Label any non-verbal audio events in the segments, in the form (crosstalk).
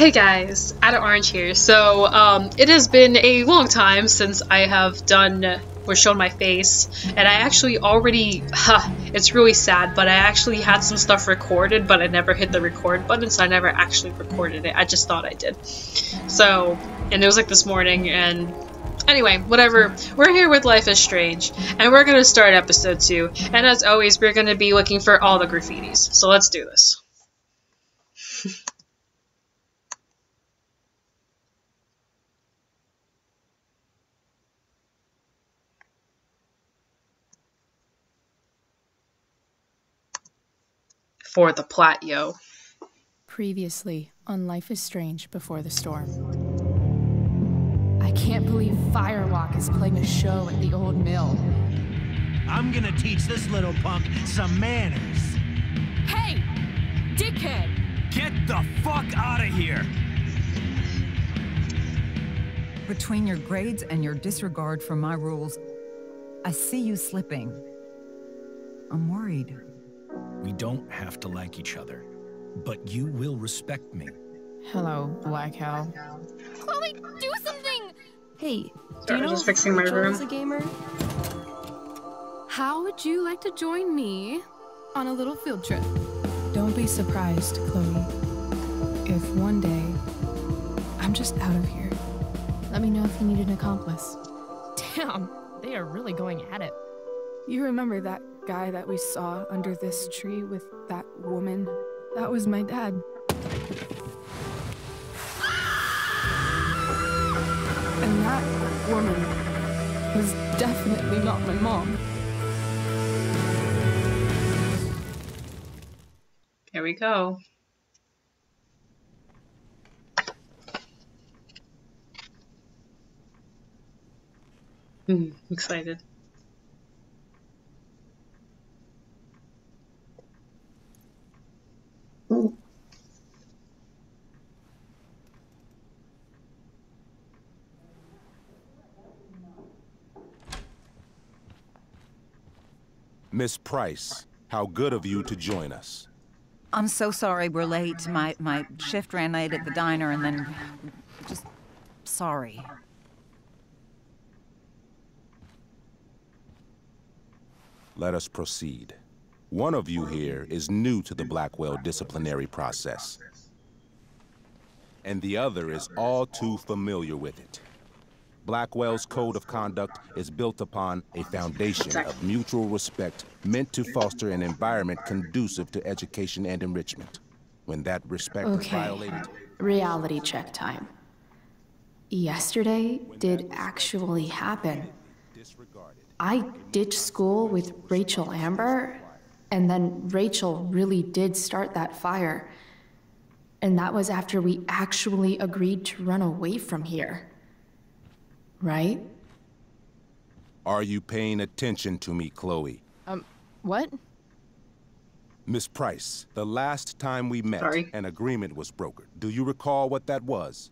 Hey guys, Outer Orange here. So, um, it has been a long time since I have done or shown my face, and I actually already, huh, it's really sad, but I actually had some stuff recorded, but I never hit the record button, so I never actually recorded it. I just thought I did. So, and it was like this morning, and Anyway, whatever. We're here with Life is Strange, and we're gonna start episode 2. And as always, we're gonna be looking for all the graffitis. So let's do this. For the plot, yo. Previously on Life is Strange Before the Storm. I can't believe Firewalk is playing a show at the old mill. I'm gonna teach this little punk some manners. Hey! Dickhead! Get the fuck out of here! Between your grades and your disregard for my rules, I see you slipping. I'm worried. We don't have to like each other, but you will respect me. Hello, Black Owl. Chloe, do something! Hey, do Sorry, you know just fixing my room. is a gamer? How would you like to join me on a little field trip? Don't be surprised, Chloe, if one day I'm just out of here. Let me know if you need an accomplice. Damn, they are really going at it. You remember that guy that we saw under this tree with that woman? That was my dad. And that woman was definitely not my mom. Here we go. Hmm, excited. Miss Price, how good of you to join us. I'm so sorry we're late. My my shift ran late at the diner and then just sorry. Let us proceed. One of you here is new to the Blackwell disciplinary process, and the other is all too familiar with it. Blackwell's code of conduct is built upon a foundation of mutual respect meant to foster an environment conducive to education and enrichment. When that respect is Okay. violated, Reality check time. Yesterday did actually happen. I ditched school with Rachel Amber, and then Rachel really did start that fire. And that was after we actually agreed to run away from here. Right? Are you paying attention to me, Chloe? Um, what? Miss Price, the last time we met, Sorry. an agreement was brokered. Do you recall what that was?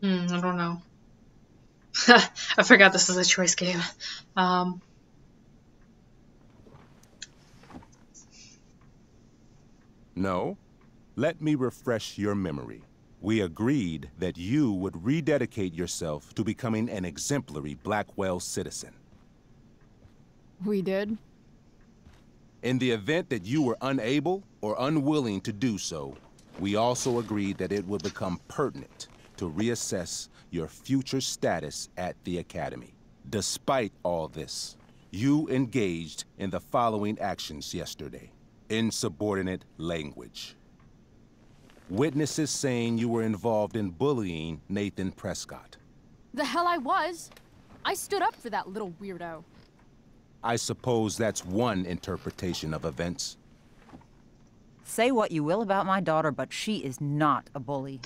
Hmm, I don't know. (laughs) I forgot this is a choice game. Um, No? Let me refresh your memory. We agreed that you would rededicate yourself to becoming an exemplary Blackwell citizen. We did? In the event that you were unable or unwilling to do so, we also agreed that it would become pertinent to reassess your future status at the Academy. Despite all this, you engaged in the following actions yesterday. Insubordinate language. Witnesses saying you were involved in bullying Nathan Prescott. The hell I was! I stood up for that little weirdo. I suppose that's one interpretation of events. Say what you will about my daughter, but she is not a bully.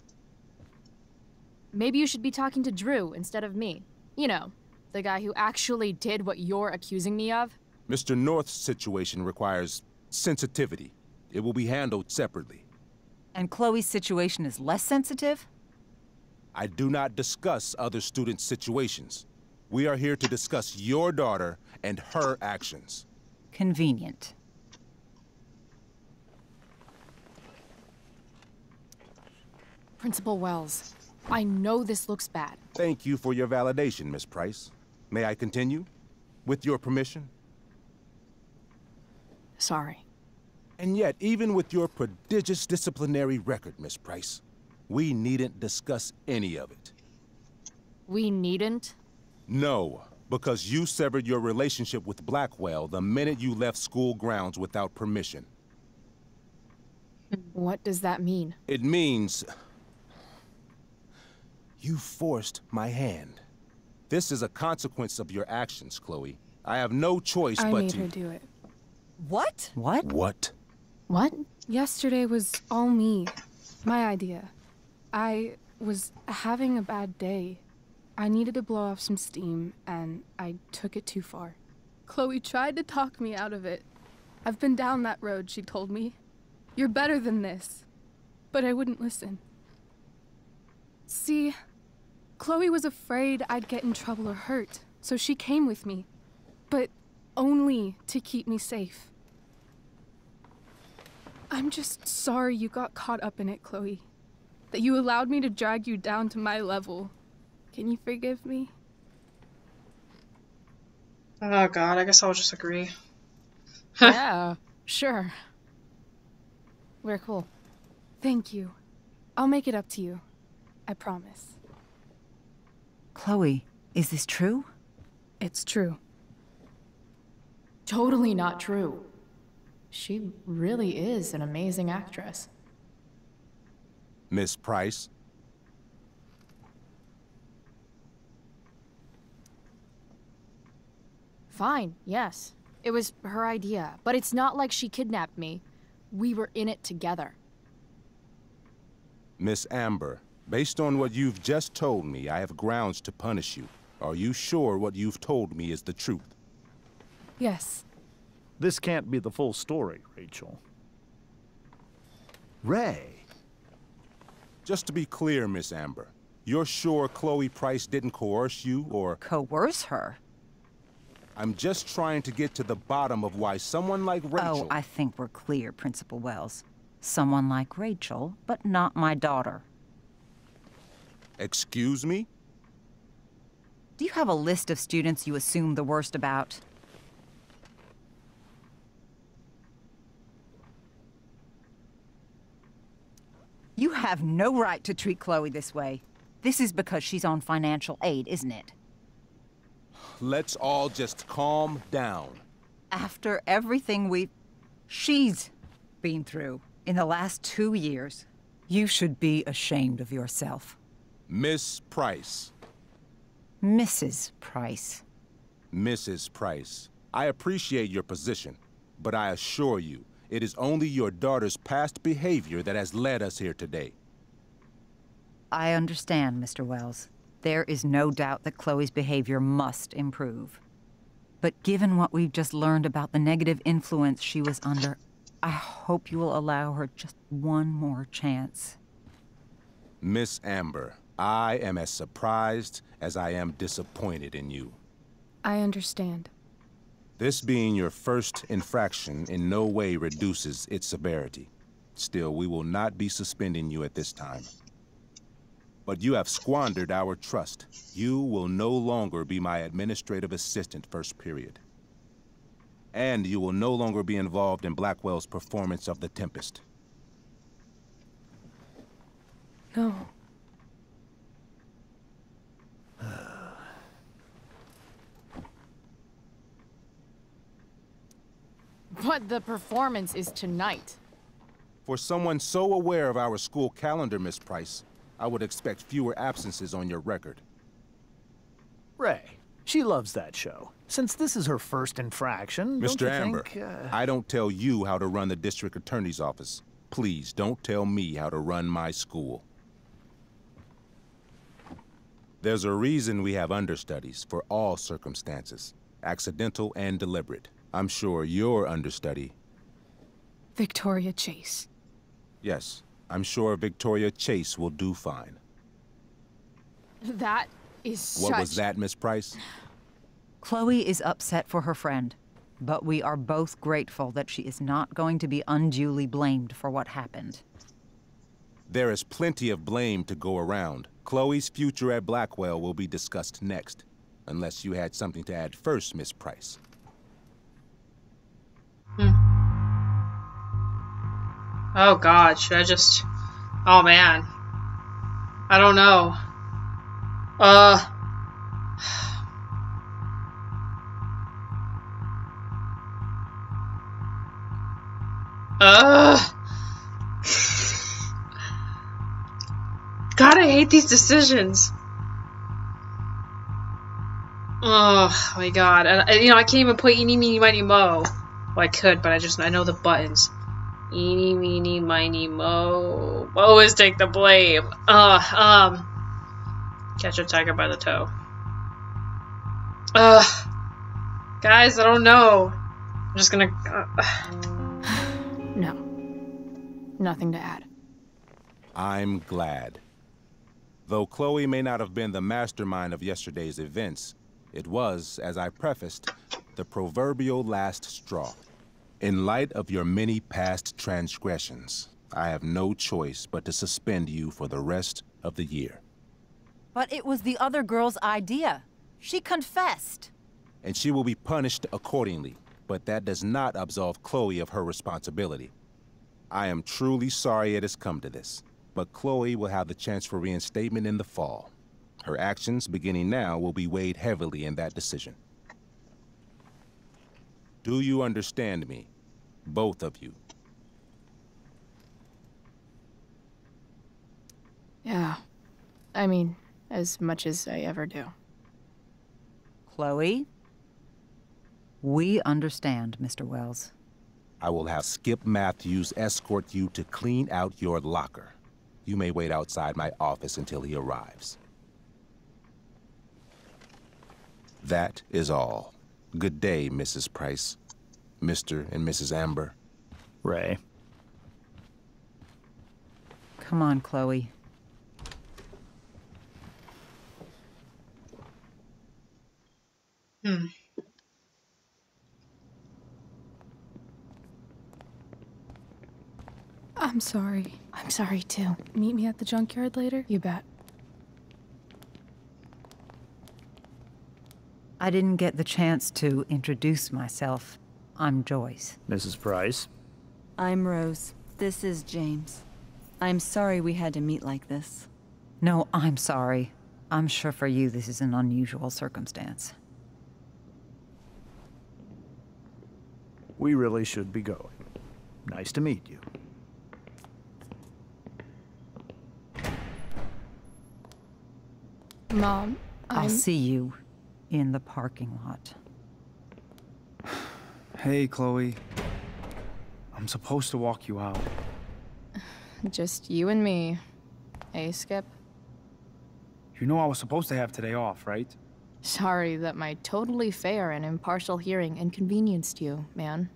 Maybe you should be talking to Drew instead of me. You know, the guy who actually did what you're accusing me of. Mr. North's situation requires sensitivity. It will be handled separately. And Chloe's situation is less sensitive? I do not discuss other students' situations. We are here to discuss your daughter and her actions. Convenient. Principal Wells, I know this looks bad. Thank you for your validation, Miss Price. May I continue? With your permission? Sorry. And yet, even with your prodigious disciplinary record, Miss Price, we needn't discuss any of it. We needn't? No, because you severed your relationship with Blackwell the minute you left school grounds without permission. What does that mean? It means... You forced my hand. This is a consequence of your actions, Chloe. I have no choice I but made to... her do it. What? What? What? What? Yesterday was all me. My idea. I was having a bad day. I needed to blow off some steam, and I took it too far. Chloe tried to talk me out of it. I've been down that road, she told me. You're better than this. But I wouldn't listen. See, Chloe was afraid I'd get in trouble or hurt, so she came with me. But only to keep me safe. I'm just sorry you got caught up in it, Chloe. That you allowed me to drag you down to my level. Can you forgive me? Oh god, I guess I'll just agree. (laughs) yeah, sure. We're cool. Thank you. I'll make it up to you. I promise. Chloe, is this true? It's true. Totally not true. She really is an amazing actress. Miss Price? Fine, yes. It was her idea, but it's not like she kidnapped me. We were in it together. Miss Amber, based on what you've just told me, I have grounds to punish you. Are you sure what you've told me is the truth? Yes. This can't be the full story, Rachel. Ray. Just to be clear, Miss Amber, you're sure Chloe Price didn't coerce you, or... Coerce her? I'm just trying to get to the bottom of why someone like Rachel... Oh, I think we're clear, Principal Wells. Someone like Rachel, but not my daughter. Excuse me? Do you have a list of students you assume the worst about? You have no right to treat Chloe this way. This is because she's on financial aid, isn't it? Let's all just calm down. After everything we... she's been through in the last two years, you should be ashamed of yourself. Miss Price. Mrs. Price. Mrs. Price, I appreciate your position, but I assure you, it is only your daughter's past behavior that has led us here today. I understand, Mr. Wells. There is no doubt that Chloe's behavior must improve. But given what we've just learned about the negative influence she was under, I hope you will allow her just one more chance. Miss Amber, I am as surprised as I am disappointed in you. I understand. This being your first infraction in no way reduces its severity. Still, we will not be suspending you at this time. But you have squandered our trust. You will no longer be my administrative assistant first period. And you will no longer be involved in Blackwell's performance of The Tempest. No. But the performance is tonight. For someone so aware of our school calendar, Miss Price, I would expect fewer absences on your record. Ray. She loves that show. Since this is her first infraction, don't Mr. you Amber, think, uh... I don't tell you how to run the district attorney's office. Please don't tell me how to run my school. There's a reason we have understudies for all circumstances, accidental and deliberate. I'm sure your understudy. Victoria Chase. Yes, I'm sure Victoria Chase will do fine. That is What such... was that, Miss Price? Chloe is upset for her friend. But we are both grateful that she is not going to be unduly blamed for what happened. There is plenty of blame to go around. Chloe's future at Blackwell will be discussed next. Unless you had something to add first, Miss Price. Oh god, should I just... Oh man. I don't know. Uh... Ugh. God, I hate these decisions. Oh my god. And, you know, I can't even put eeny, meeny, miny, mo. Well, I could, but I just, I know the buttons. Eeny, meeny, miny, mo. Always take the blame. Ugh, um. Catch a tiger by the toe. Ugh. Guys, I don't know. I'm just gonna... Uh. (sighs) No. Nothing to add. I'm glad. Though Chloe may not have been the mastermind of yesterday's events, it was, as I prefaced, the proverbial last straw. In light of your many past transgressions, I have no choice but to suspend you for the rest of the year. But it was the other girl's idea. She confessed. And she will be punished accordingly but that does not absolve Chloe of her responsibility. I am truly sorry it has come to this, but Chloe will have the chance for reinstatement in the fall. Her actions, beginning now, will be weighed heavily in that decision. Do you understand me? Both of you. Yeah. I mean, as much as I ever do. Chloe? We understand, Mr. Wells. I will have Skip Matthews escort you to clean out your locker. You may wait outside my office until he arrives. That is all. Good day, Mrs. Price. Mr. and Mrs. Amber. Ray. Come on, Chloe. Hmm. I'm sorry. I'm sorry too. Meet me at the junkyard later? You bet. I didn't get the chance to introduce myself. I'm Joyce. Mrs. Price. I'm Rose. This is James. I'm sorry we had to meet like this. No, I'm sorry. I'm sure for you this is an unusual circumstance. We really should be going. Nice to meet you. Mom, i will see you in the parking lot. (sighs) Hey, Chloe. I'm supposed to walk you out. Just you and me. Hey, Skip? You know I was supposed to have today off, right? Sorry that my totally fair and impartial hearing inconvenienced you, man.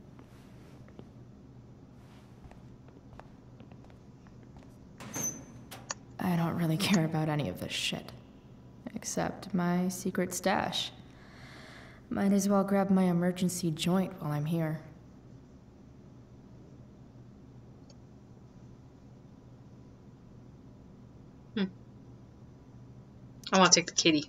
I don't really care about any of this shit. Except my secret stash. Might as well grab my emergency joint while I'm here. Hmm. I want to take the kitty.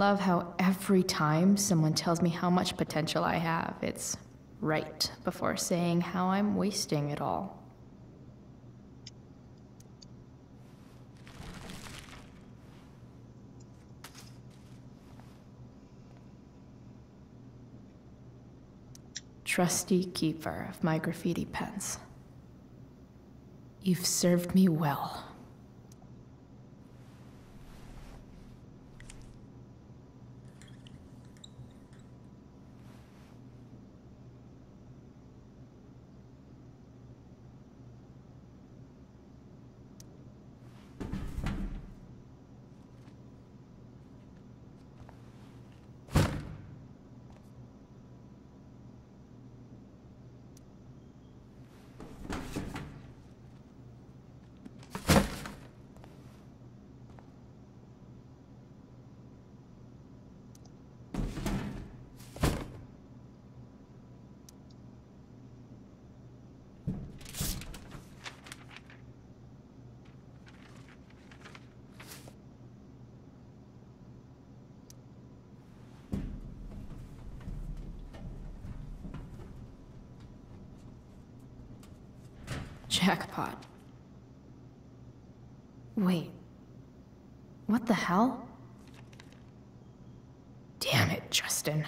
Love how every time someone tells me how much potential I have, it's right before saying how I'm wasting it all. Trusty keeper of my graffiti pens. You've served me well. Jackpot. Wait. What the hell? Damn it, Justin.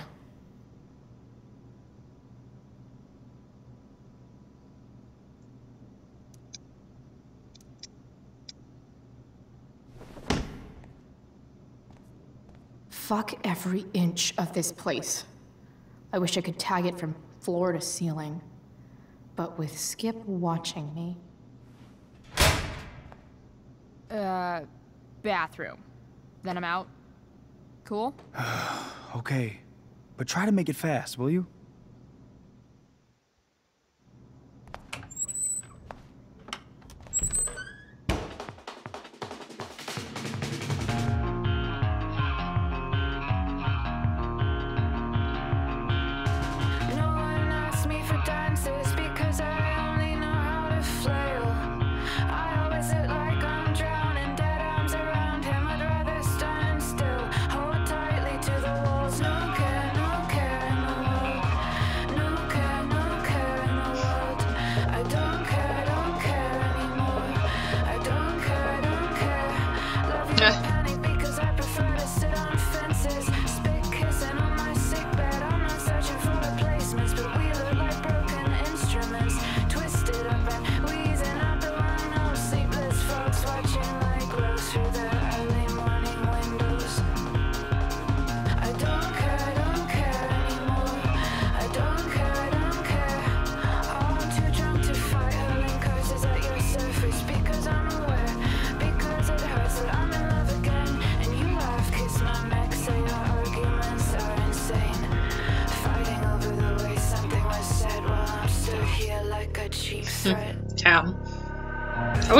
Fuck every inch of this place. I wish I could tag it from floor to ceiling. But with Skip watching me. Uh, bathroom. Then I'm out. Cool? (sighs) okay. But try to make it fast, will you?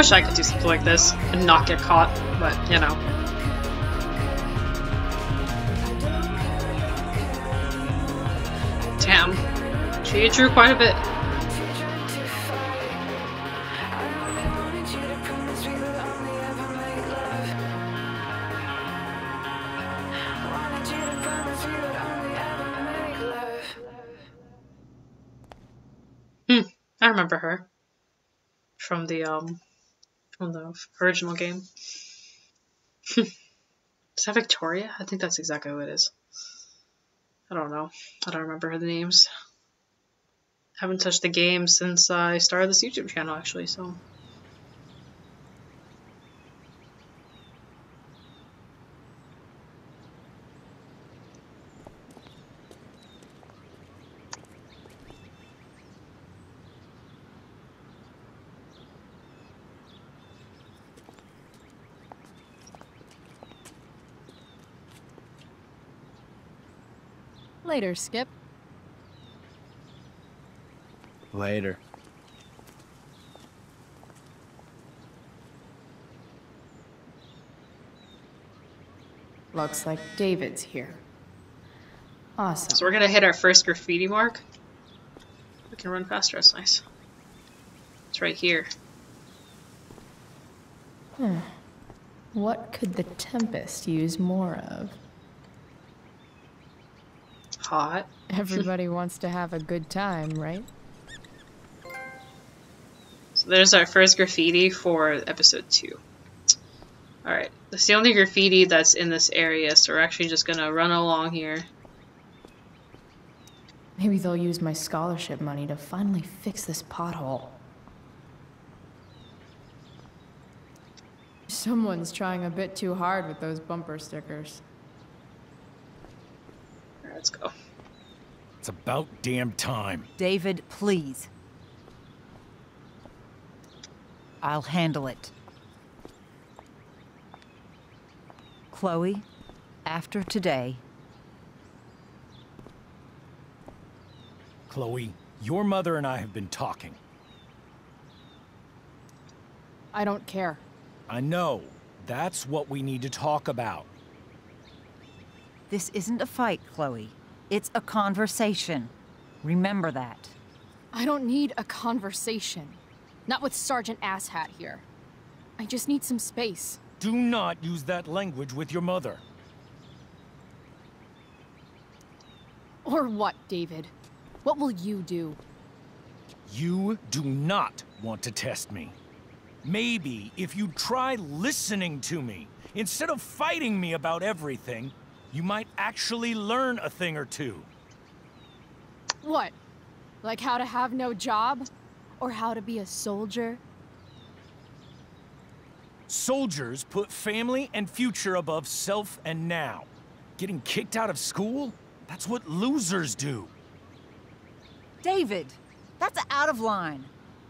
Wish I could do something like this and not get caught, but you know. Damn. She drew quite a bit. Hmm, I remember her from the um from the original game. (laughs) is that Victoria? I think that's exactly who it is. I don't know. I don't remember the names. Haven't touched the game since I started this YouTube channel actually, so Later, Skip. Later. Looks like David's here. Awesome. so we're gonna hit our first graffiti mark. We can run faster, that's nice. It's right here. Hmm. What could the Tempest use more of? Hot. Everybody wants to have a good time, right? So there's our first graffiti for episode two. Alright, that's the only graffiti that's in this area, so we're actually just gonna run along here. Maybe they'll use my scholarship money to finally fix this pothole. Someone's trying a bit too hard with those bumper stickers. Alright, let's go. It's about damn time. David, please. I'll handle it. Chloe, after today, Chloe, your mother and I have been talking. I don't care. I know. That's what we need to talk about. This isn't a fight, Chloe. It's a conversation. Remember that. I don't need a conversation. Not with Sergeant Asshat here. I just need some space. Do not use that language with your mother. Or what, David? What will you do? You do not want to test me. Maybe if you try listening to me, instead of fighting me about everything, you might actually learn a thing or two. What? Like how to have no job? Or how to be a soldier? Soldiers put family and future above self and now. Getting kicked out of school? That's what losers do. David, that's out of line.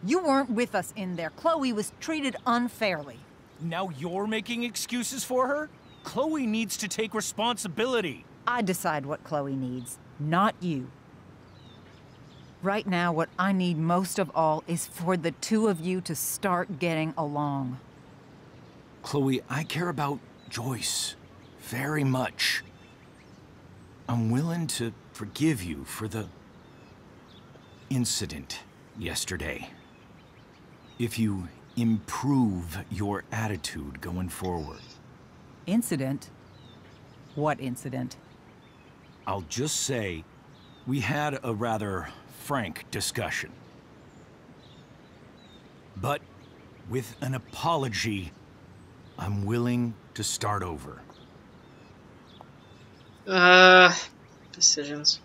You weren't with us in there. Chloe was treated unfairly. Now you're making excuses for her? Chloe needs to take responsibility. I decide what Chloe needs, not you. Right now, what I need most of all is for the two of you to start getting along. Chloe, I care about Joyce very much. I'm willing to forgive you for the incident yesterday. If you improve your attitude going forward. Incident? What incident? I'll just say we had a rather frank discussion. But with an apology, I'm willing to start over. Uh, decisions.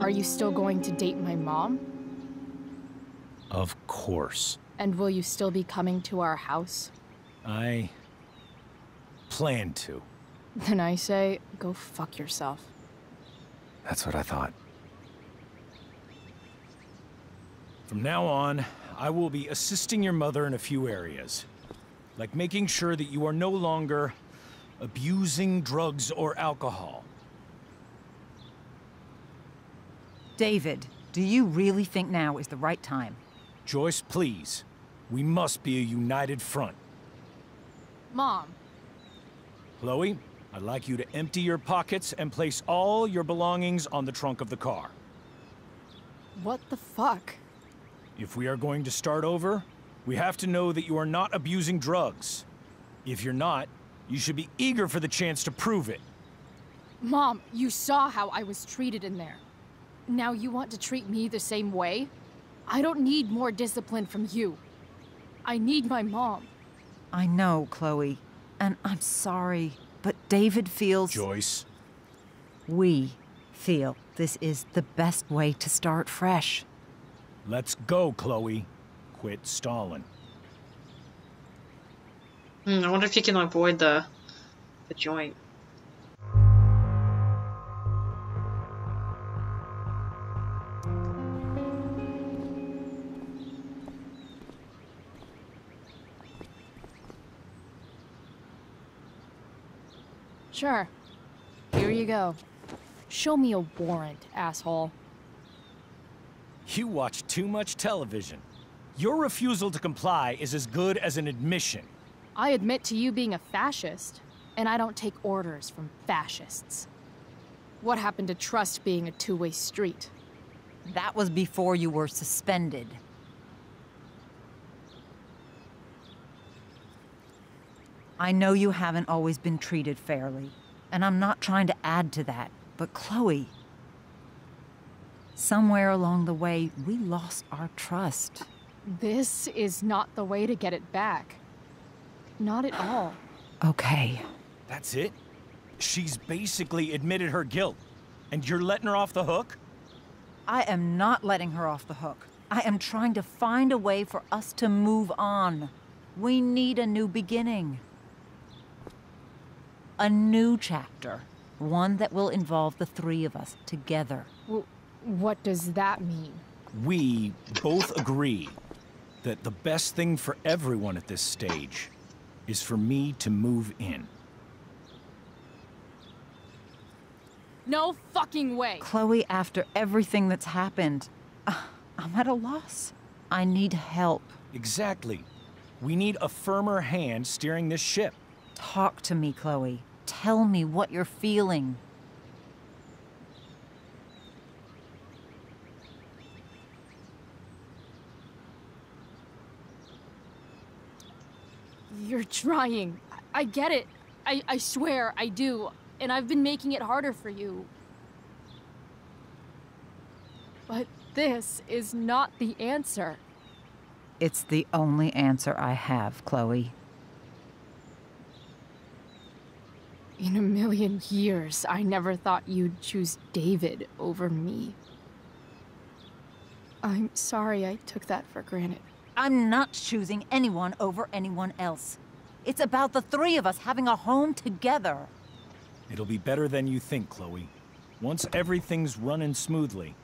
Are you still going to date my mom? Of course. And will you still be coming to our house? I plan to. Then I say, go fuck yourself. That's what I thought. From now on, I will be assisting your mother in a few areas. Like making sure that you are no longer abusing drugs or alcohol. David, do you really think now is the right time? Joyce, please. We must be a united front. Mom. Chloe, I'd like you to empty your pockets and place all your belongings on the trunk of the car. What the fuck? If we are going to start over, we have to know that you are not abusing drugs. If you're not, you should be eager for the chance to prove it. Mom, you saw how I was treated in there. Now you want to treat me the same way? I don't need more discipline from you. I need my mom. I know, Chloe, and I'm sorry, but David feels. Joyce. We feel this is the best way to start fresh. Let's go, Chloe. Quit stalling. Hmm, I wonder if you can avoid the the joint. Sure. Here you go. Show me a warrant, asshole. You watch too much television. Your refusal to comply is as good as an admission. I admit to you being a fascist, and I don't take orders from fascists. What happened to trust being a two-way street? That was before you were suspended. I know you haven't always been treated fairly, and I'm not trying to add to that, but Chloe, somewhere along the way, we lost our trust. This is not the way to get it back. Not at all. Okay. That's it? She's basically admitted her guilt, and you're letting her off the hook? I am not letting her off the hook. I am trying to find a way for us to move on. We need a new beginning. A new chapter. One that will involve the three of us together. W what does that mean? We both agree that the best thing for everyone at this stage is for me to move in. No fucking way! Chloe, after everything that's happened, (sighs) I'm at a loss. I need help. Exactly. We need a firmer hand steering this ship. Talk to me, Chloe. Tell me what you're feeling. You're trying. I get it. I, I swear, I do. And I've been making it harder for you. But this is not the answer. It's the only answer I have, Chloe. In a million years, I never thought you'd choose David over me. I'm sorry I took that for granted. I'm not choosing anyone over anyone else. It's about the three of us having a home together. It'll be better than you think, Chloe. Once everything's running smoothly,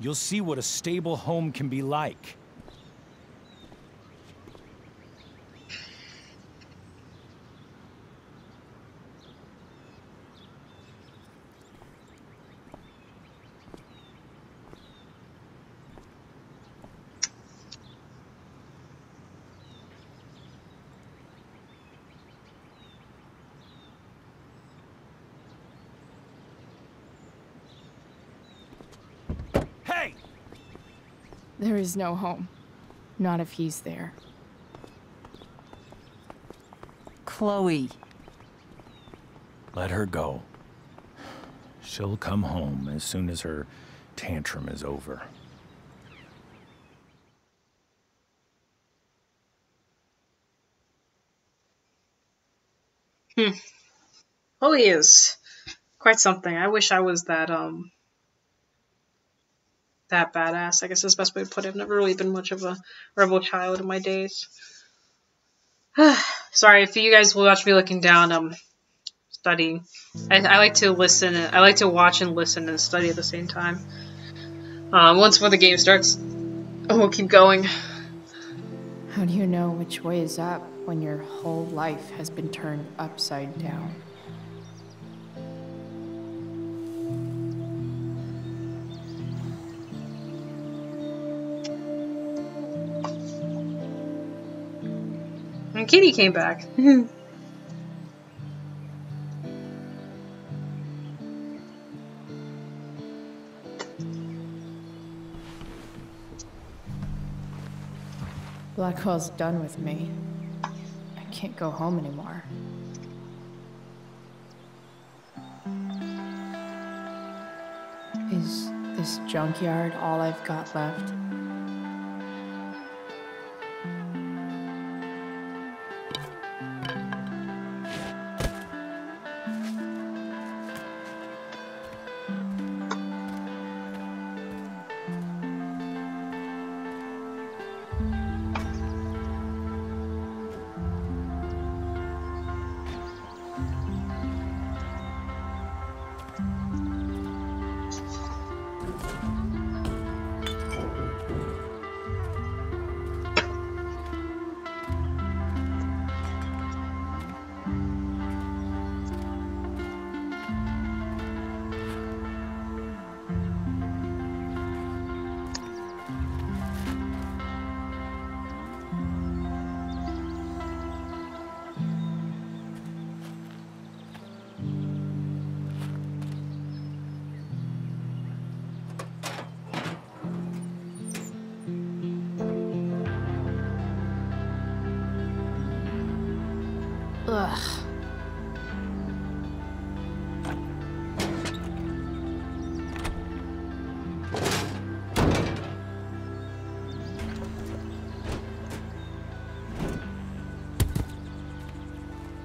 you'll see what a stable home can be like. Hey! There is no home. Not if he's there. Chloe. Let her go. She'll come home as soon as her tantrum is over. Hmm. Chloe is quite something. I wish I was that um that badass. I guess is the best way to put it. I've never really been much of a rebel child in my days. (sighs) Sorry if you guys will watch me looking down. Um, studying. I, I like to listen. I like to watch and listen and study at the same time. Um, once when the game starts, we'll keep going. How do you know which way is up when your whole life has been turned upside down? And Kitty came back. (laughs) Blackwell's done with me. I can't go home anymore. Is this junkyard all I've got left?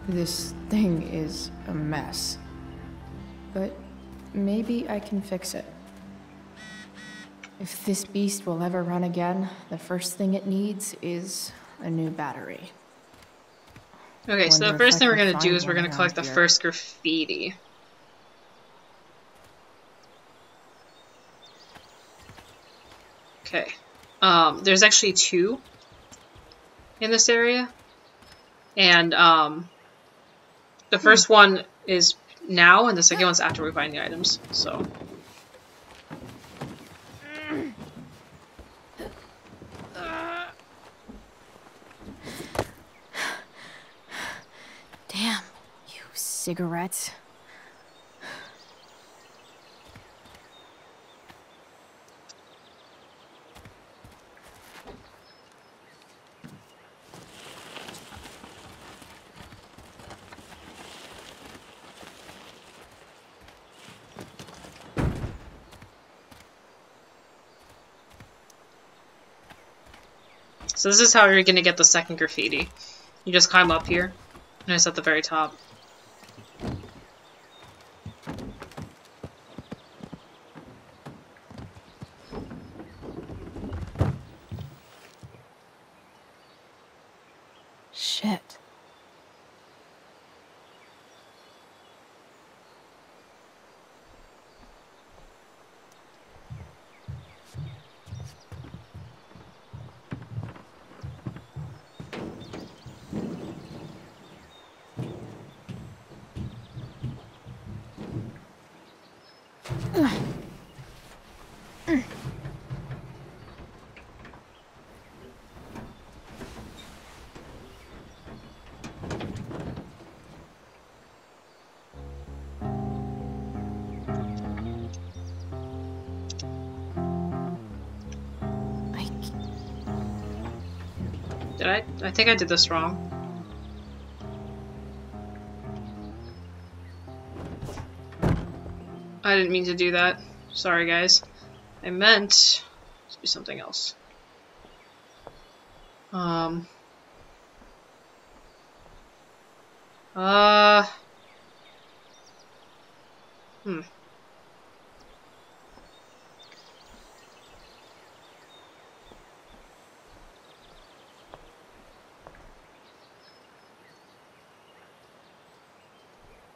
This thing is a mess. But maybe I can fix it. If this beast will ever run again, the first thing it needs is a new battery. Okay, so the first thing we're gonna do is we're gonna collect the here. first graffiti. Okay. Um, there's actually two in this area. And um, the first one is now, and the second one's after we find the items. So, Damn, you cigarettes. So this is how you're gonna get the second graffiti. You just climb up here, and it's at the very top. I? Think I did this wrong. I didn't mean to do that. Sorry, guys. I meant to do something else. Um. Uh. Hmm.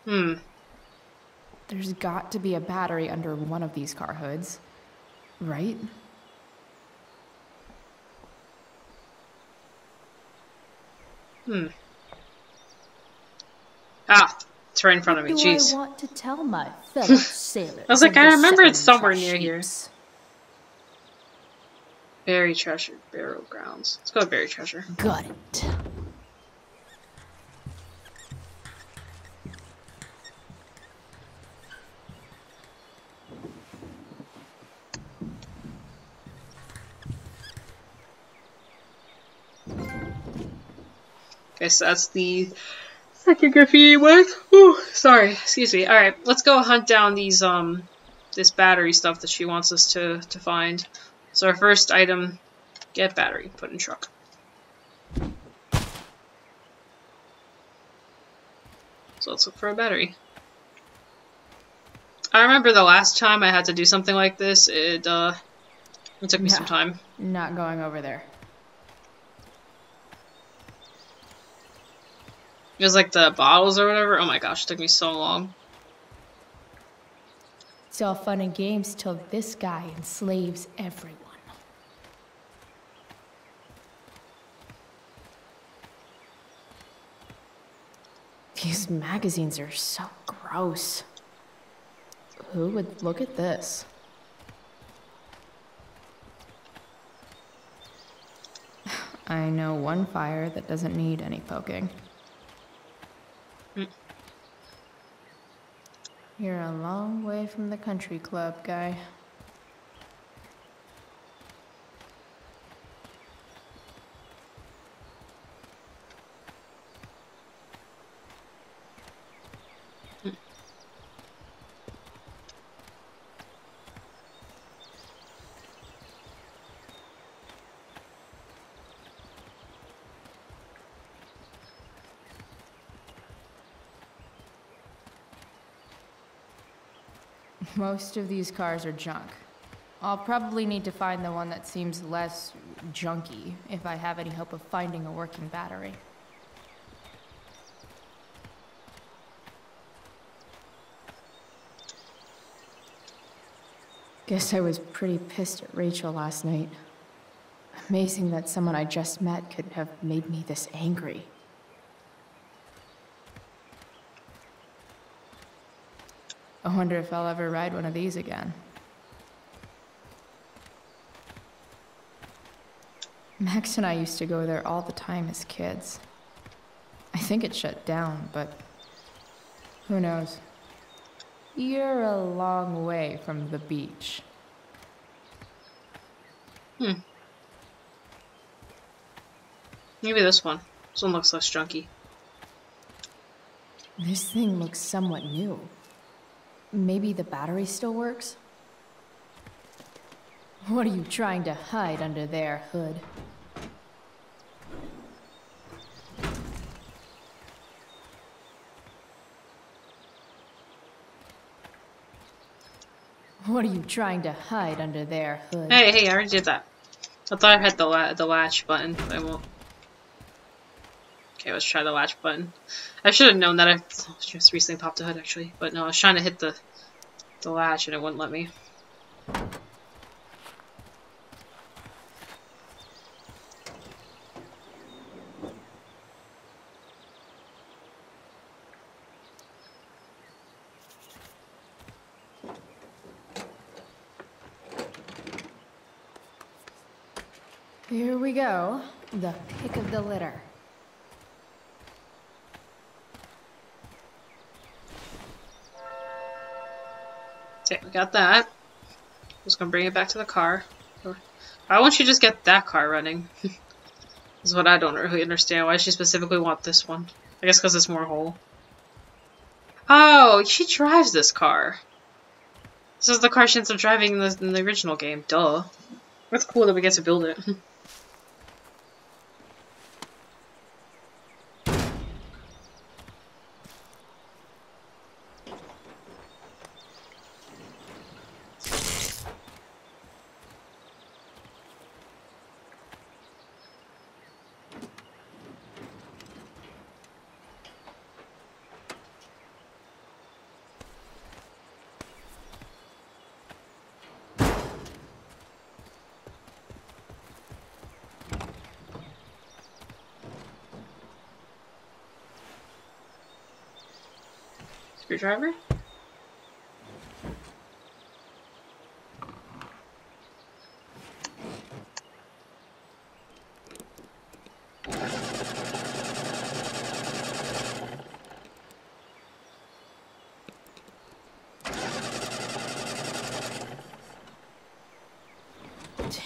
Hmm. There's got to be a battery under one of these car hoods. Right? Hmm. Ah, it's right in front of me. do Jeez. I want to tell my (laughs) fellow sailors? I was like, I remember it's somewhere class near here. ships? Berry Treasure, Barrow Grounds. Let's go to Berry Treasure. Got it. So that's the graffiti one. Ooh, sorry, excuse me. Alright, let's go hunt down these, um, this battery stuff that she wants us to, to find. So our first item, get battery, put in truck. So let's look for a battery. I remember the last time I had to do something like this, it, uh, it took me some time. Not going over there. It was like the bottles or whatever. Oh my gosh, took me so long. It's all fun and games till this guy enslaves everyone. These magazines are so gross. Who would look at this? (sighs) I know one fire that doesn't need any poking. You're a long way from the country club, guy. Most of these cars are junk. I'll probably need to find the one that seems less junky if I have any hope of finding a working battery. Guess I was pretty pissed at Rachel last night. Amazing that someone I just met could have made me this angry. I wonder if I'll ever ride one of these again. Max and I used to go there all the time as kids. I think it shut down, but who knows? You're a long way from the beach. Hmm. Maybe this one. This one looks less junky. This thing looks somewhat new. Maybe the battery still works? What are you trying to hide under there, Hood? What are you trying to hide under there, Hood? Hey, hey, I already did that. I thought I had the la the latch button, but I won't. Okay, let's try the latch button. I should have known that. I just recently popped a hood, actually. But no, I was trying to hit the, the latch and it wouldn't let me. Here we go. The pick of the litter. Okay, we got that. Just gonna bring it back to the car. Why won't you just get that car running? (laughs) is what I don't really understand. Why she specifically want this one? I guess because it's more whole. Oh, she drives this car. This is the car she ends up driving in the, in the original game. Duh. That's cool that we get to build it. (laughs) Screwdriver?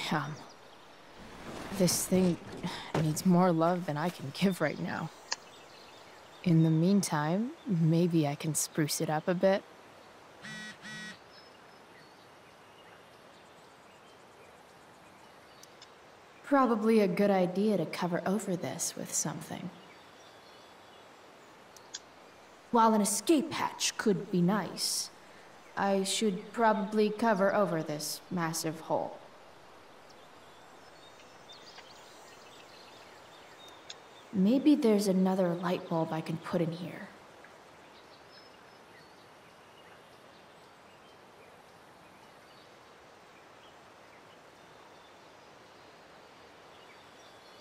Damn. This thing needs more love than I can give right now. In the meantime, maybe I can spruce it up a bit. Probably a good idea to cover over this with something. While an escape hatch could be nice, I should probably cover over this massive hole. Maybe there's another light bulb I can put in here.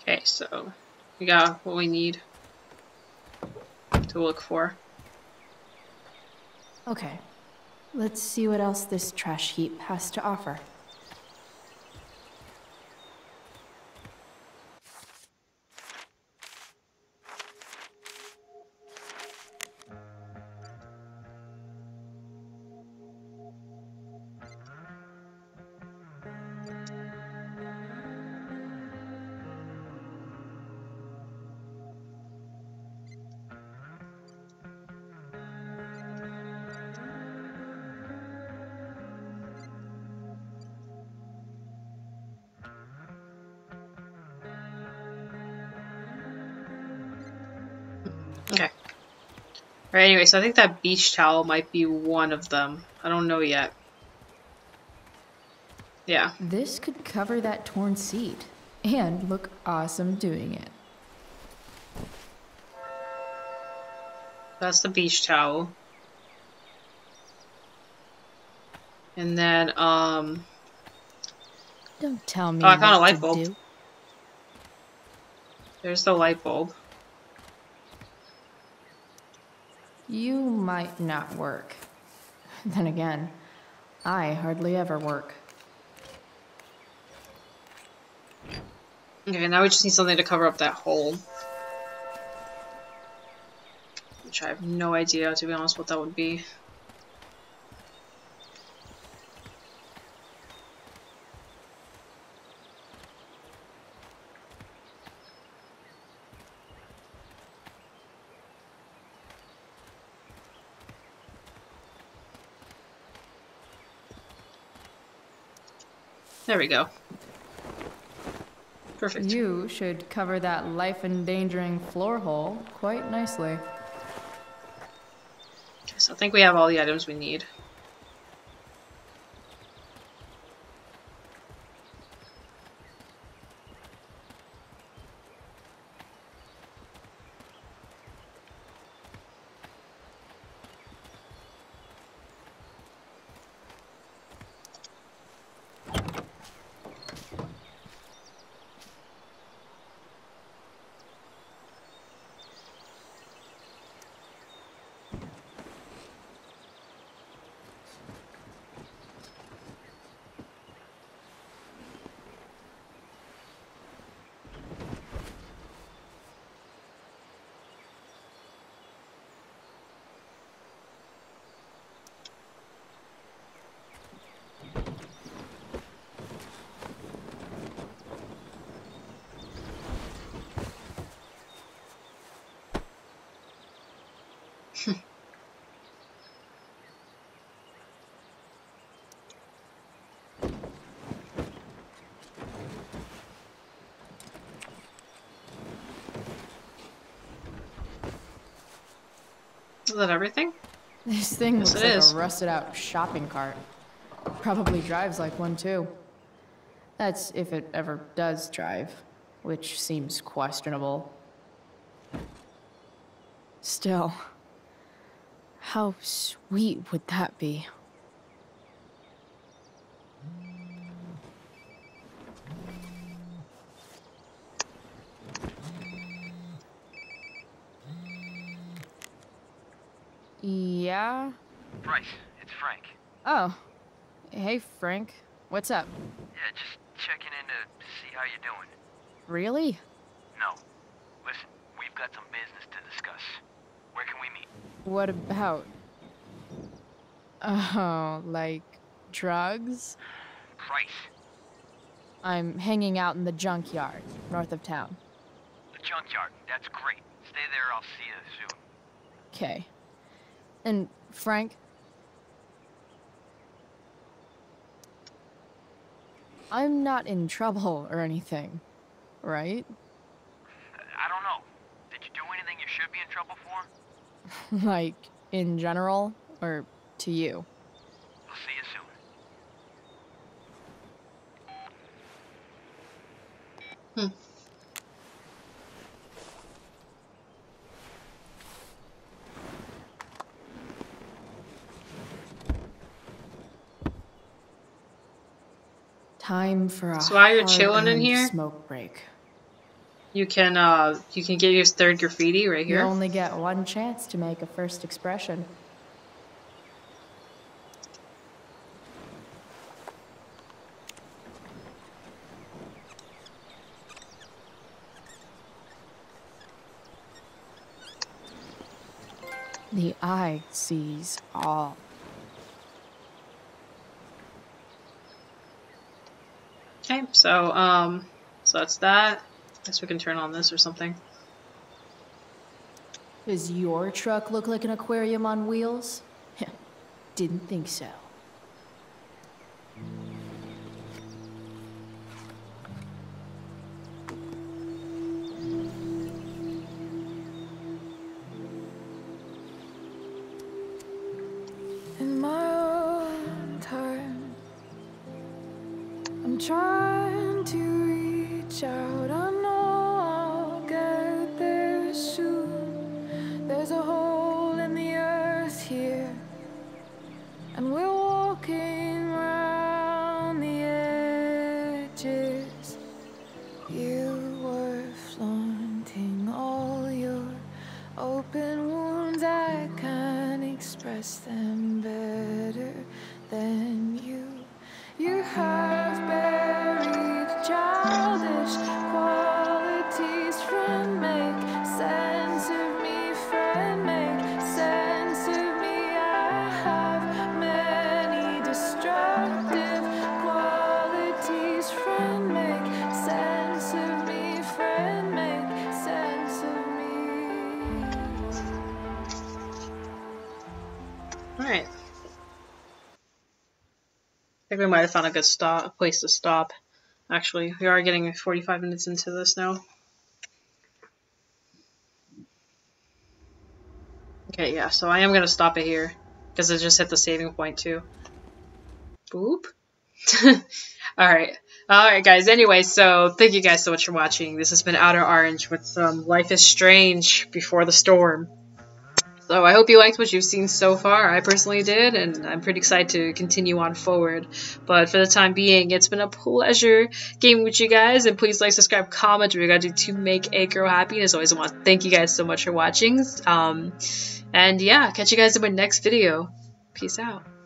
Okay, so we got what we need to look for. Okay, let's see what else this trash heap has to offer. Alright, anyway, so I think that beach towel might be one of them. I don't know yet. Yeah. This could cover that torn seat and look awesome doing it. That's the beach towel. And then, um... Don't tell me Oh, I found a light bulb. do. There's the light bulb. You might not work. (laughs) Then again, I hardly ever work. Okay, now we just need something to cover up that hole. Which I have no idea, to be honest, what that would be. There we go. Perfect. You should cover that life-endangering floor hole quite nicely. Okay, so I think we have all the items we need. That everything? This thing Yes, looks like is. a rusted out shopping cart. Probably drives like one too. That's if it ever does drive, which seems questionable. Still, how sweet would that be? Yeah? Price, it's Frank. Oh. Hey, Frank. What's up? Yeah, just checking in to see how you're doing. Really? No. Listen, we've got some business to discuss. Where can we meet? What about? Oh, like drugs? Price. I'm hanging out in the junkyard, north of town. The junkyard. That's great. Stay there, I'll see you soon. Okay. And Frank? I'm not in trouble or anything, right? I don't know. Did you do anything you should be in trouble for? (laughs) like, in general, or to you? Time for a So while you're chilling in here- smoke break. You can uh you can get your third graffiti right here. You only get one chance to make a first expression. The eye sees all. Okay, so um so that's that. I guess we can turn on this or something. Does your truck look like an aquarium on wheels? (laughs) Didn't think so. Think we might have found a good stop place to stop. Actually, we are getting 45 minutes into this now. Okay, yeah, so I am gonna stop it here. Because it just hit the saving point too. Boop. (laughs) Alright. Alright guys, anyway, so thank you guys so much for watching. This has been Outer Orange with some Life is Strange Before the Storm. So I hope you liked what you've seen so far. I personally did, and I'm pretty excited to continue on forward. But for the time being, it's been a pleasure gaming with you guys, and please like, subscribe, comment, what you gotta do to make a girl happy. And as always, I want to thank you guys so much for watching. Um, and yeah, catch you guys in my next video. Peace out.